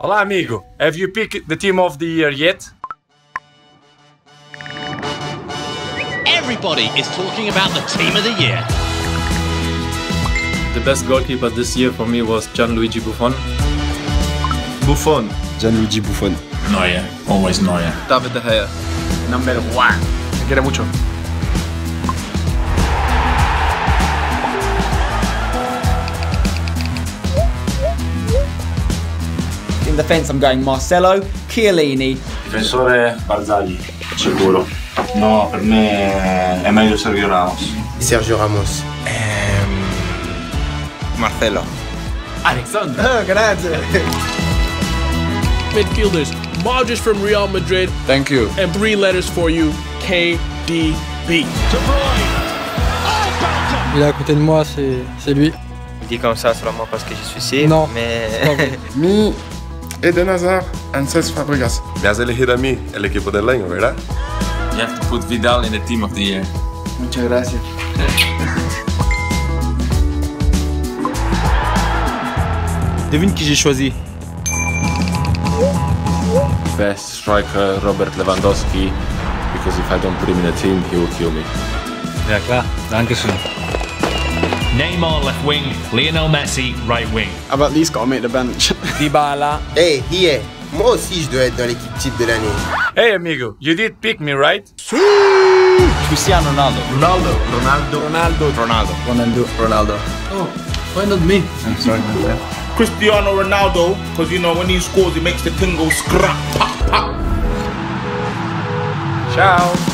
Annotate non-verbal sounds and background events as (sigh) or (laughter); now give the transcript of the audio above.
Olá, amigo. Have you picked the team of the year yet? Everybody is talking about the team of the year. The best goalkeeper this year for me was Gianluigi Buffon. Buffon. Gianluigi Buffon. Neuer. Always Neuer. David De Gea. Number one. Me quiere mucho. In defense, I'm going Marcelo, Chiellini. Difensore Barzagli. Sicuro. No, per me è meglio Sergio Ramos. Sergio Ramos. Ehm... Marcelo. Alexander. Oh, grazie. Midfielders, Modric from Real Madrid. Thank you. And three letters for you, KDB. Il est à côté de moi, c'est lui. dit comme ça seulement parce que je suis ici. Non. Mais. (laughs) Mi Eden Hazard and Cesc Fabregas. Me has elegido a mí, el equipo del año, ¿verdad? You have to put Vidal in the team of the year. Muchas gracias. (laughs) Devine qui j'ai choisi. Best striker Robert Lewandowski, because if I don't put him in a team, he will kill me. Ja klar, Dankeschön. Neymar left wing, Lionel Messi right wing. I've at least got to make the bench. (laughs) Dybala. Hey, here. Moi aussi, je dois être dans l'équipe type de l'année. Hey, amigo. You did pick me, right? Cristiano Ronaldo. Ronaldo. Ronaldo. Ronaldo. Ronaldo. Ronaldo. Ronaldo. Oh, why not me? I'm sorry, man. Cristiano Ronaldo, because you know when he scores, he makes the thing go scrap, pop, pop. Ciao.